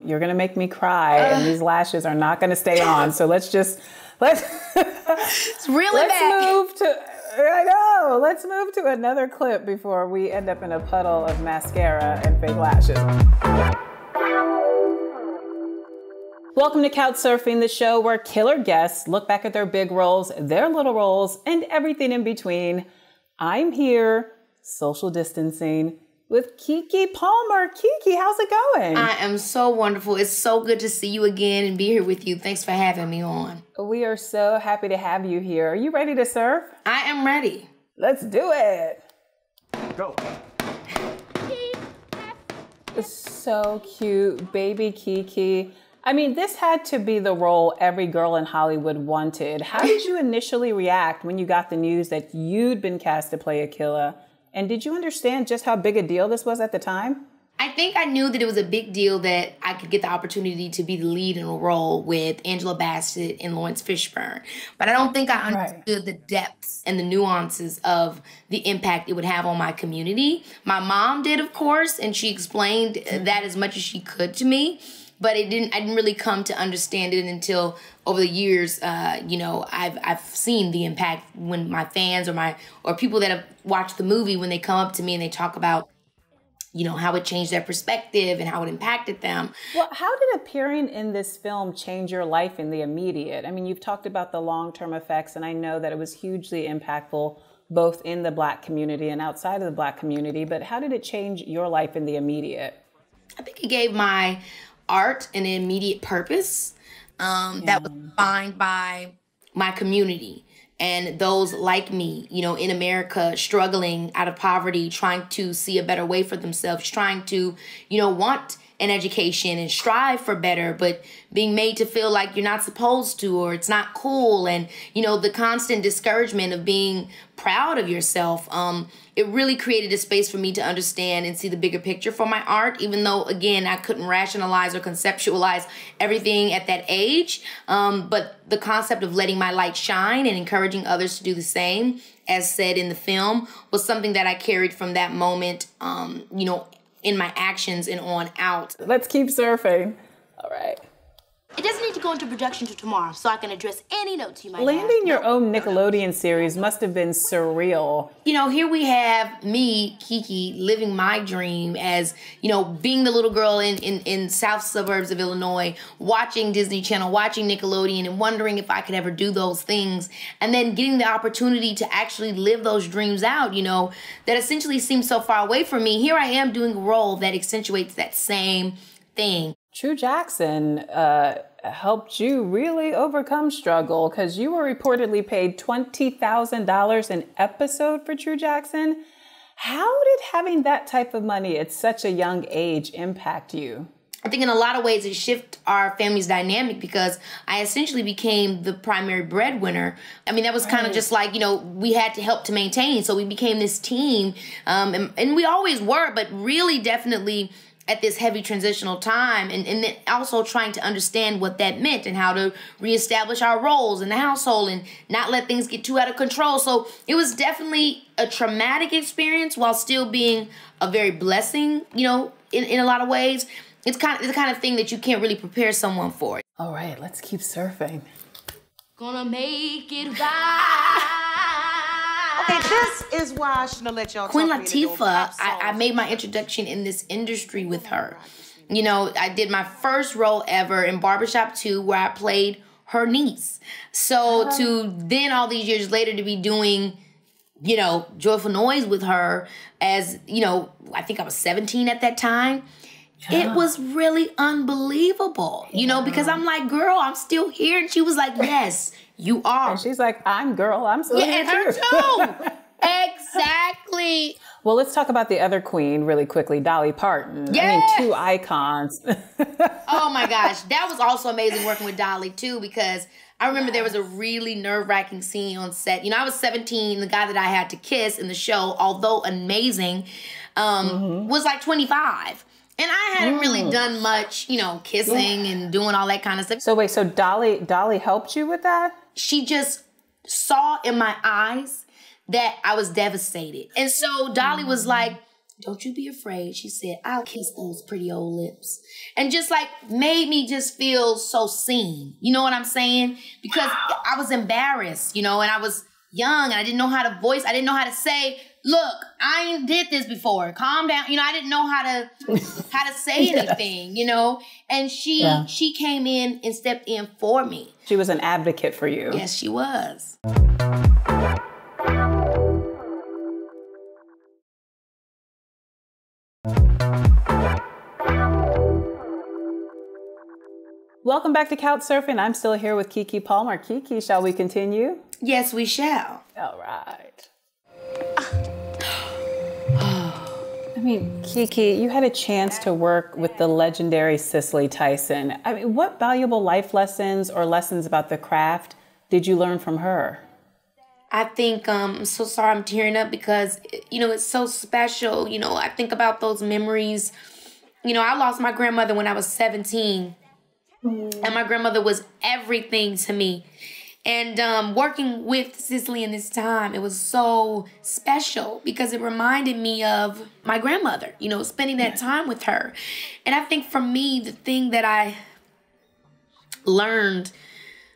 You're gonna make me cry, uh, and these lashes are not gonna stay on. So let's just let's it's really let's bad. move to. I know. Let's move to another clip before we end up in a puddle of mascara and fake lashes. Welcome to Couch Surfing, the show where killer guests look back at their big roles, their little roles, and everything in between. I'm here, social distancing, with Keke Palmer. Keke, how's it going? I am so wonderful. It's so good to see you again and be here with you. Thanks for having me on. We are so happy to have you here. Are you ready to surf? I am ready. Let's do it. Go. So cute, baby Keke. I mean, this had to be the role every girl in Hollywood wanted. How did you initially react when you got the news that you'd been cast to play Akeelah? And did you understand just how big a deal this was at the time? I think I knew that it was a big deal that I could get the opportunity to be the lead in a role with Angela Bassett and Laurence Fishburne. But I don't think I understood right. the depths and the nuances of the impact it would have on my community. My mom did, of course, and she explained that as much as she could to me but it didn't. I didn't really come to understand it until over the years. Uh, you know, I've I've seen the impact when my fans or my or people that have watched the movie when they come up to me and they talk about you know how it changed their perspective and how it impacted them well how did appearing in this film change your life in the immediate i mean you've talked about the long-term effects and i know that it was hugely impactful both in the black community and outside of the black community but how did it change your life in the immediate i think it gave my art and an immediate purpose um, yeah. that was defined by my community and those like me, you know, in America, struggling out of poverty, trying to see a better way for themselves, trying to, you know, want an education and strive for better, but being made to feel like you're not supposed to or it's not cool. And, you know, the constant discouragement of being proud of yourself. Um, it really created a space for me to understand and see the bigger picture for my art, even though, again, I couldn't rationalize or conceptualize everything at that age. Um, but the concept of letting my light shine and encouraging others to do the same, as said in the film, was something that I carried from that moment, um, you know, in my actions and on out. Let's keep surfing. All right. It doesn't need to go into production till tomorrow, so I can address any notes you might Landing have. Landing your own Nickelodeon series must have been surreal. You know, here we have me, Keke, living my dream as, you know, being the little girl in, in, in south suburbs of Illinois, watching Disney Channel, watching Nickelodeon, and wondering if I could ever do those things. And then getting the opportunity to actually live those dreams out, you know, that essentially seems so far away from me. Here I am doing a role that accentuates that same thing. True Jackson uh, helped you really overcome struggle because you were reportedly paid $20,000 an episode for True Jackson. How did having that type of money at such a young age impact you? I think in a lot of ways it shifted our family's dynamic because I essentially became the primary breadwinner. I mean, that was kind of just like, you know, we had to help to maintain. So we became this team. Um, and, and we always were, but really definitely at this heavy transitional time and, and then also trying to understand what that meant and how to reestablish our roles in the household and not let things get too out of control. So it was definitely a traumatic experience while still being a very blessing, you know, in, in a lot of ways. It's kind of the kind of thing that you can't really prepare someone for. All right, let's keep surfing. Gonna make it right. Okay, this is why I shouldn't let y'all. Queen Latifah, I, I made my introduction in this industry with her. You know, I did my first role ever in Barbershop 2 where I played her niece. So uh-huh. to then all these years later to be doing, you know, Joyful Noise with her as, you know, I think I was 17 at that time. Yeah. It was really unbelievable, you know, because I'm like, girl, I'm still here. And she was like, yes, you are. And she's like, I'm girl, I'm still yeah, here too. too. exactly. Well, let's talk about the other queen really quickly, Dolly Parton. Yes. I mean, two icons. oh my gosh. That was also amazing working with Dolly too, because I remember there was a really nerve wracking scene on set. You know, I was 17, the guy that I had to kiss in the show, although amazing, um, mm-hmm. was like 25. And I hadn't mm. really done much, you know, kissing yeah. and doing all that kind of stuff. So wait, so Dolly Dolly helped you with that? She just saw in my eyes that I was devastated. And so Dolly was mm. like, don't you be afraid. She said, I'll kiss those pretty old lips. And just like made me just feel so seen. You know what I'm saying? Because I was embarrassed, you know, and I was young and I didn't know how to voice, I didn't know how to say, look, I ain't did this before. Calm down. You know, I didn't know how to how to say anything, you know. And she yeah. she came in and stepped in for me. She was an advocate for you. Yes, she was. Welcome back to Couch Surfing. I'm still here with Keke Palmer. Keke, shall we continue? Yes, we shall. All right. Mean, Keke, you had a chance to work with the legendary Cicely Tyson. I mean, what valuable life lessons or lessons about the craft did you learn from her? I think um, I'm so sorry I'm tearing up because you know it's so special. You know, I think about those memories. You know, I lost my grandmother when I was 17 and my grandmother was everything to me. And um, working with Cicely in this time, it was so special because it reminded me of my grandmother, you know, spending that time with her. And I think for me, the thing that I learned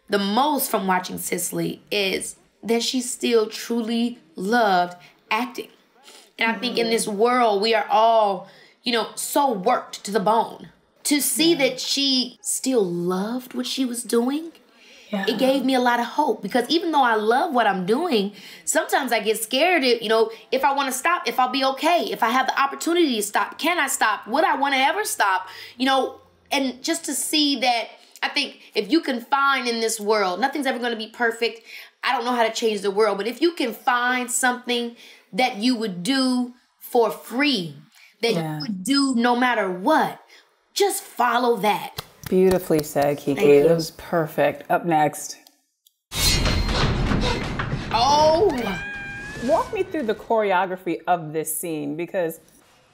the most from watching Cicely is that she still truly loved acting. And I think in this world, we are all, you know, so worked to the bone to see that she still loved what she was doing yeah. it gave me a lot of hope because even though I love what I'm doing, sometimes I get scared. If, you know, if I want to stop, if I'll be okay, if I have the opportunity to stop, can I stop? Would I want to ever stop? You know, and just to see that, I think if you can find in this world, nothing's ever going to be perfect. I don't know how to change the world, but if you can find something that you would do for free, that yeah. you would do no matter what, just follow that. Beautifully said, Keke. That was perfect. Up next. Oh! Walk me through the choreography of this scene because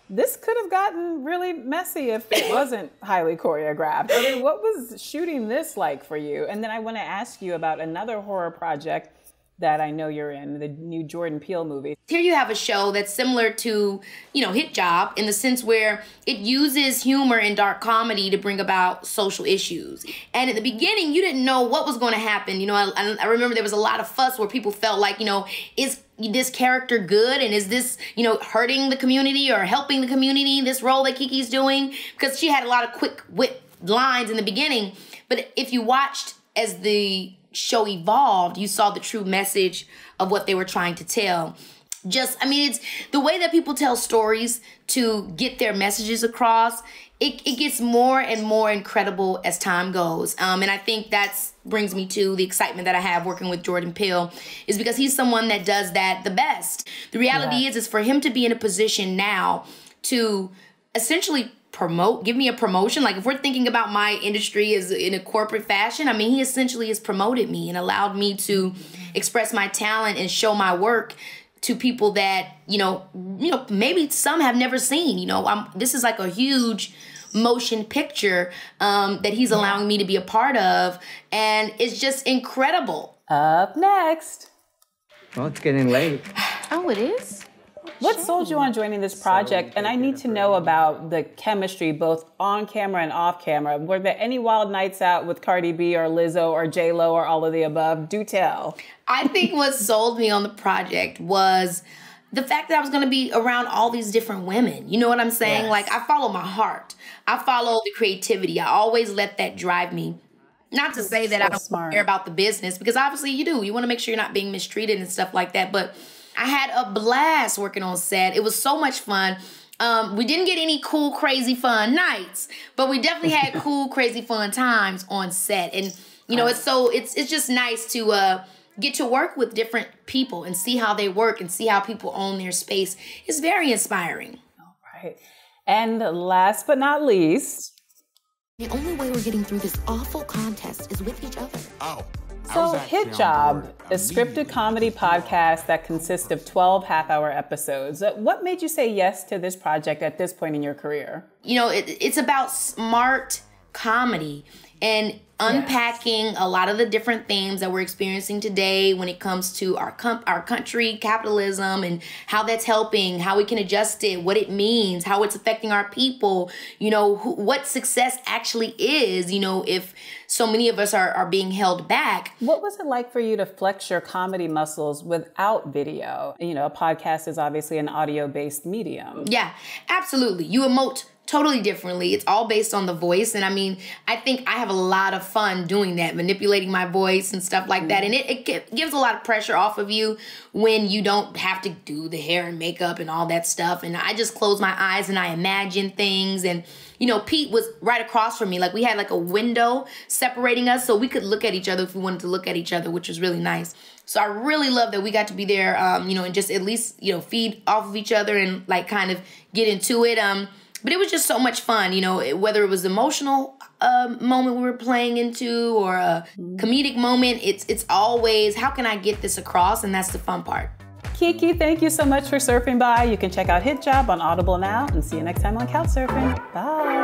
this could have gotten really messy if it wasn't highly choreographed. I mean, what was shooting this like for you? And then I want to ask you about another horror project that I know you're in, the new Jordan Peele movie. Here you have a show that's similar to, you know, Hit Job in the sense where it uses humor and dark comedy to bring about social issues. And at the beginning, you didn't know what was going to happen. You know, I, I remember there was a lot of fuss where people felt like, you know, is this character good and is this you know hurting the community or helping the community this role that keke's doing because she had a lot of quick wit lines in the beginning but if you watched as the show evolved, you saw the true message of what they were trying to tell. Just, I mean, it's the way that people tell stories to get their messages across. It, it gets more and more incredible as time goes. Um, and I think that's brings me to the excitement that I have working with Jordan Peele is because he's someone that does that the best. The reality yeah. is, is for him to be in a position now to essentially promote give me a promotion. Like if we're thinking about my industry as in a corporate fashion i mean he essentially has promoted me and allowed me to express my talent and show my work to people that you know you know maybe some have never seen you know. I'm this is like a huge motion picture um, that he's allowing me to be a part of and it's just incredible. Up next. Well it's getting late. Oh it is what sold you on joining this project? And I need to know about the chemistry, both on camera and off camera. Were there any wild nights out with Cardi B or Lizzo or J Lo or all of the above? Do tell. I think what sold me on the project was the fact that I was going to be around all these different women. You know what I'm saying? Yes. Like I follow my heart. I follow the creativity. I always let that drive me. Not to say that so I don't smart. care about the business because obviously you do. You want to make sure you're not being mistreated and stuff like that, but I had a blast working on set. It was so much fun. Um, we didn't get any cool, crazy, fun nights, but we definitely had cool, crazy, fun times on set. And you know, it's so it's it's just nice to uh, get to work with different people and see how they work and see how people own their space. It's very inspiring. All right. And last but not least, the only way we're getting through this awful contest is with each other. Oh. So, Hit Job, a scripted comedy podcast that consists of 12 half hour episodes. Uh, what made you say yes to this project at this point in your career? You know, it, it's about smart comedy. And unpacking yes. a lot of the different themes that we're experiencing today when it comes to our com- our country, capitalism, and how that's helping, how we can adjust it, what it means, how it's affecting our people. You know, who, what success actually is. You know, if so many of us are are being held back. What was it like for you to flex your comedy muscles without video? You know, a podcast is obviously an audio based medium. Yeah, absolutely. You emote totally differently. It's all based on the voice. And I mean, I think I have a lot of fun doing that, manipulating my voice and stuff like that. And it, it gives a lot of pressure off of you when you don't have to do the hair and makeup and all that stuff. And I just close my eyes and I imagine things. And, you know, Pete was right across from me. Like we had like a window separating us so we could look at each other if we wanted to look at each other, which was really nice. So I really love that we got to be there, um, you know, and just at least, you know, feed off of each other and like kind of get into it. Um, but it was just so much fun, you know, whether it was emotional uh, moment we were playing into or a comedic moment. It's it's always how can I get this across, and that's the fun part. Keke, thank you so much for surfing by. You can check out Hit Job on Audible now, and see you next time on Couch Surfing. Bye.